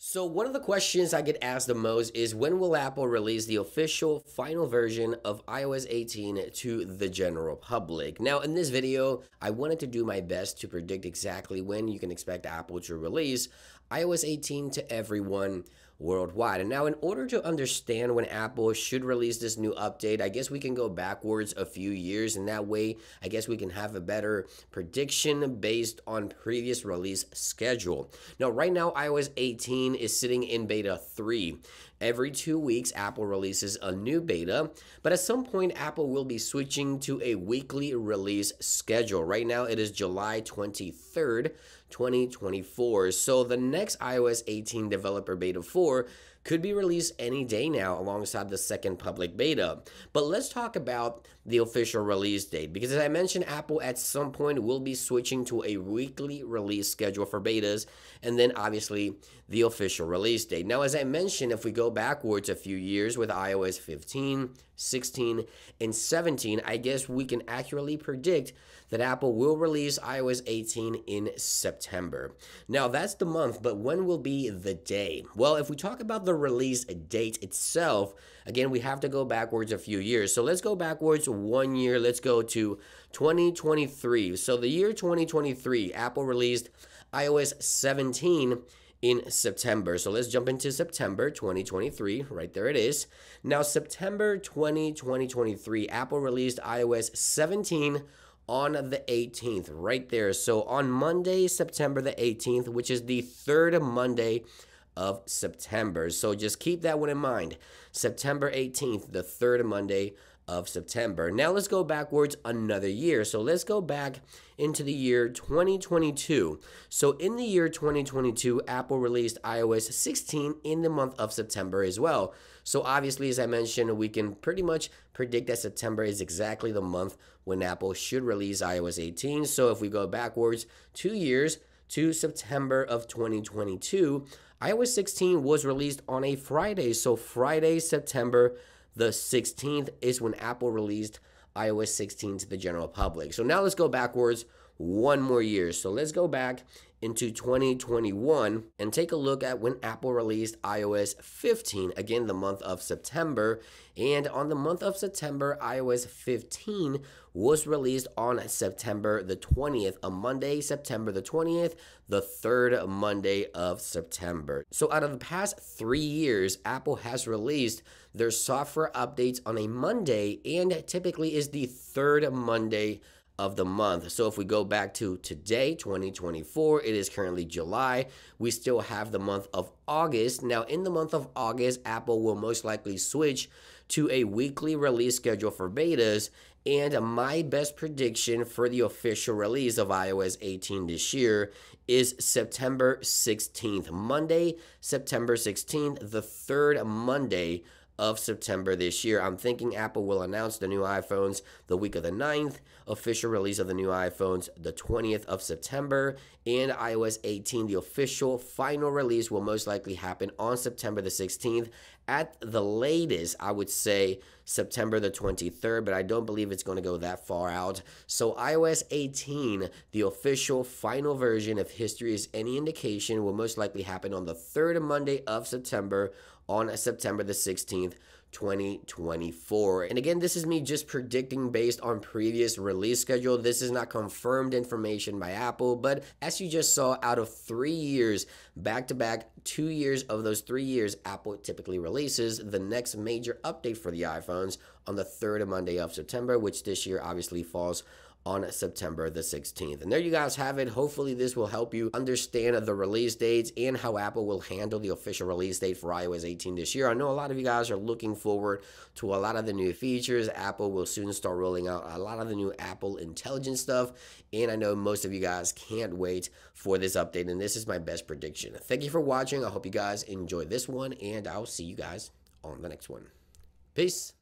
So, one of the questions I get asked the most is when will Apple release the official final version of iOS 18 to the general public? Now, in this video, I wanted to do my best to predict exactly when you can expect Apple to release iOS 18 to everyone worldwide. And now, in order to understand when Apple should release this new update, I guess we can go backwards a few years, and that way, I guess we can have a better prediction based on previous release schedule. Now, right now, iOS 18 is sitting in beta 3. Every two weeks, Apple releases a new beta, but at some point, Apple will be switching to a weekly release schedule. Right now, it is July 23rd, 2024. So the next iOS 18 developer beta 4 could be released any day now alongside the second public beta. But let's talk about the official release date because as I mentioned, Apple at some point will be switching to a weekly release schedule for betas and then obviously the official release date. Now, as I mentioned, if we go backwards a few years with iOS 15, 16, and 17, I guess we can accurately predict that Apple will release iOS 18 in September. Now, that's the month, but when will be the day? Well, if we talk about the release a date itself, again, we have to go backwards a few years. So let's go backwards one year. Let's go to 2023. So the year 2023, Apple released iOS 17 in September. So let's jump into September 2023. Right there it is. Now, September 20, 2023, Apple released iOS 17 on the 18th, right there. So on Monday, September the 18th, which is the third Monday of September. So just keep that one in mind. September 18th, the third Monday of September. Now let's go backwards another year. So let's go back into the year 2022. So in the year 2022, Apple released iOS 16 in the month of September as well. So obviously, as I mentioned, we can pretty much predict that September is exactly the month when Apple should release iOS 18. So if we go backwards two years to September of 2022, iOS 16 was released on a Friday. So Friday, September the 16th is when Apple released iOS 16 to the general public. So now let's go backwards one more year. So let's go back into 2021 and take a look at when Apple released iOS 15, again, the month of September. And on the month of September, iOS 15 was released on September the 20th, a Monday, September the 20th, the third Monday of September. So, out of the past three years, Apple has released their software updates on a Monday and typically is the third Monday of the month. So if we go back to today, 2024, it is currently July. We still have the month of August. Now, in the month of August, Apple will most likely switch to a weekly release schedule for betas. And my best prediction for the official release of iOS 18 this year is September 16th. Monday, September 16th, the third Monday of September this year. I'm thinking Apple will announce the new iPhones the week of the 9th, official release of the new iPhones the 20th of September, and iOS 18, the official final release will most likely happen on September the 16th. At the latest, I would say September the 23rd, but I don't believe it's going to go that far out. So, iOS 18, the official final version, if history is any indication, will most likely happen on the third Monday of September on September the 16th. 2024. And again, this is me just predicting based on previous release schedule. This is not confirmed information by Apple, but as you just saw, out of three years, back to back, two years of those three years, Apple typically releases the next major update for the iPhones on the third Monday of September, which this year obviously falls on September the 16th. And there you guys have it. Hopefully, this will help you understand the release dates and how Apple will handle the official release date for iOS 18 this year. I know a lot of you guys are looking forward to a lot of the new features. Apple will soon start rolling out a lot of the new Apple Intelligence stuff. And I know most of you guys can't wait for this update. And this is my best prediction. Thank you for watching. I hope you guys enjoyed this one. And I'll see you guys on the next one. Peace.